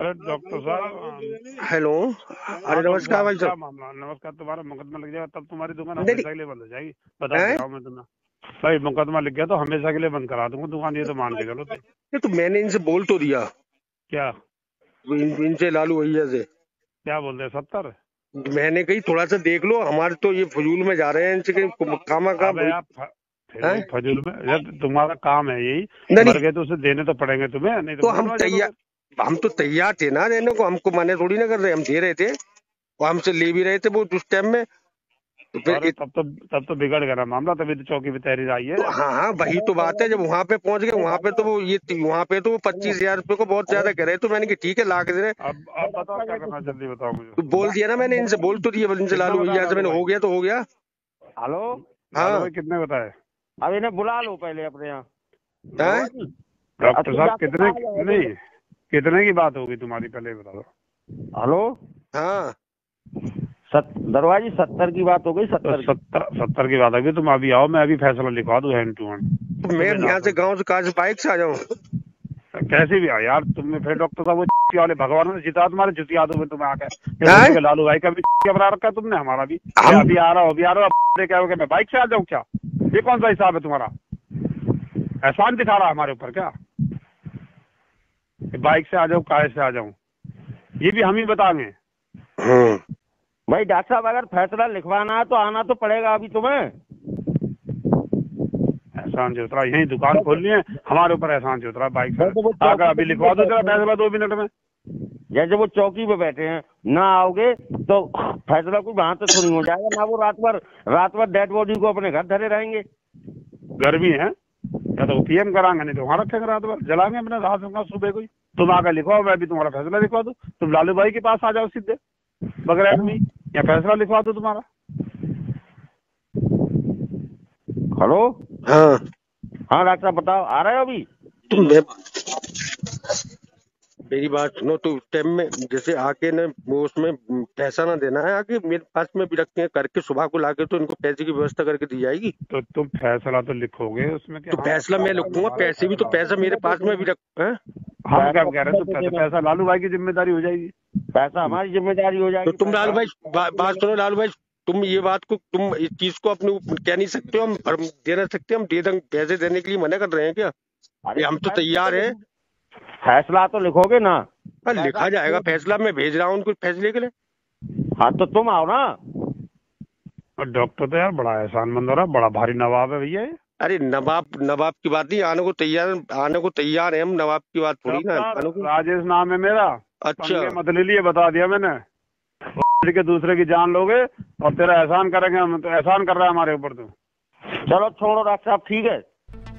अरे डॉक्टर साहब हेलो। हाँ, अरे तो नमस्कार भाई साहब मामला नमस्कार तुम्हारा मुकदमा लग जाएगा तब तुम्हारी दुकान हमेशा के लिए बंद हो जाएगी। बता मैं तुम्हें। भाई मुकदमा लिख गया तो हमेशा के लिए बंद करा दूँगा दुकान ये तो मान के चलो ये तो मैंने इनसे बोल तो दिया। क्या? इनसे लालू भैया से। क्या बोल रहे सत्तर? मैंने कही थोड़ा सा देख लो हमारे तो ये फजूल में जा रहे हैं इनसे कहीं कामा काम आप हैं? फजूल में तुम्हारा काम है यही। नहीं, मर गए तो उसे देने तो पड़ेंगे तुम्हें नहीं तो तो हम तैयार हम तो तैयार थे ना देने को हमको माने थोड़ी ना कर रहे हम दे रहे थे। और हमसे ले भी रहे थे वो उस टाइम में। तो फिर। तब तो तब तो बिगड़ गया मामला तभी तो चौकी पे तहरीर आई है। तो हाँ हाँ वही तो बात है जब वहाँ पे पहुँच गए वहाँ पे तो वो ये वहाँ पे तो वो पच्चीस हज़ार रुपये को बहुत ज़्यादा कह रहे तो मैंने कहा ठीक है ला के दे रहे अब अब बताओ क्या करना जल्दी बताओ तो मुझे बोल दिया ना मैंने इनसे बोल तो दिया इनसे लालू भैया से मैंने हो गया तो हो गया। हेलो? हाँ। कितने बताए? अब इन्हें बुला लो पहले अपने यहाँ। डॉक्टर अच्छा, साहब कितने नहीं कितने की बात होगी तुम्हारी पहले बता दो हेलो? हाँ। सत, दरवाजी सत्तर की बात हो गई तो सत्तर की। सत्तर सत्तर की बात होगी तुम अभी आओ मैं अभी फैसला लिखवा दूँ हैंड टू हैंड तो मैं यहाँ से गाँव से कहा से बाइक से आ जाऊँ? कैसे भी आ यार तुमने फिर डॉक्टर साहब वो वाले भगवान ने जिता तुम्हारे जुतिया दो मैं तुम्हें आके। लालू भाई का भी बना रखा तुमने हमारा भी। हम- अभी आ रहा हूँ अभी आ रहा हूँ क्या हो गया मैं बाइक से आ जाऊँ क्या? ये कौन सा हिसाब है तुम्हारा? एहसान दिखा रहा है हमारे ऊपर क्या? बाइक से आ जाऊँ कार से आ जाऊँ। ये भी हम ही बताएँगे। हम्म। भाई डॉक्टर साहब अगर फैसला लिखवाना है तो आना तो पड़ेगा अभी तुम्हें। एहसान से उतरा यही दुकान खोलनी है। हमारे ऊपर एहसान से। उतरा बाइक तो से आकर अभी लिखवा दो जरा फैसला दो मिनट में। जैसे वो चौकी पे बैठे हैं ना आओगे तो फैसला कुछ वहाँ से थोड़ी हो जाएगा ना वो रात भर रात भर डेड बॉडी को अपने घर धरे रहेंगे। गर्मी है या तो पीएम कराएँगे नहीं तो वहाँ रखेंगे रात भर जलाएँगे अपने रात सुबह को ही। तुम आकर लिखवाओ मैं अभी तुम्हारा फैसला लिखवा दू। तुम लालू भाई के पास आ जाओ सीधे बगैर आदमी या फैसला लिखवा दो तुम्हारा? हेलो? हाँ। हाँ डॉक्टर साहब बताओ आ रहे हो अभी? मेरी बात सुनो तो टाइम में जैसे आके न वो उसमें पैसा ना देना है आके मेरे पास में भी रखते हैं करके सुबह को लाके तो इनको पैसे की व्यवस्था करके दी जाएगी। तो तुम फैसला तो लिखोगे उसमें क्या तो फैसला मैं लिखूँगा पैसे भी तो पैसा मेरे पास में भी रख हैं? हम क्या कह रहे हैं? तो पैसा, पैसा लालू भाई की ज़िम्मेदारी हो जाएगी। पैसा हमारी ज़िम्मेदारी हो जाएगी। तो तुम लालू भाई बात सुनो लालू भाई तुम ये बात को तुम इस चीज़ को अपने कह नहीं सकते हो हम दे नहीं सकते हम दे दें पैसे देने के लिए मना कर रहे हैं क्या? अरे हम तो तैयार हैं। फैसला तो लिखोगे ना। हाँ, लिखा जाएगा फैसला मैं भेज रहा हूँ उनको फैसले के लिए। हाँ तो तुम आओ ना। डॉक्टर तो यार बड़ा एहसान मंद हो रहा बड़ा भारी नवाब है भैया अरे नवाब नवाब की बात नहीं आने को तैयार आने को तैयार है हम नवाब की बात थोड़ी ना राजेश नाम है मेरा। अच्छा। पंगे मत ले लिए बता दिया मैंने। और के दूसरे की जान लोगे और तेरा एहसान करेंगे हम तो एहसान कर रहा है हमारे ऊपर तो। चलो छोड़ो डॉक्टर साहब ठीक है।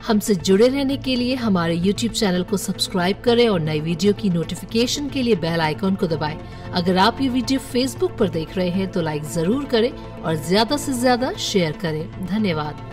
हमसे जुड़े रहने के लिए हमारे YouTube चैनल को सब्सक्राइब करें और नई वीडियो की नोटिफिकेशन के लिए बेल आइकॉन को दबाएँ। अगर आप ये वीडियो Facebook पर देख रहे हैं तो लाइक ज़रूर करें और ज़्यादा से ज़्यादा शेयर करें। धन्यवाद।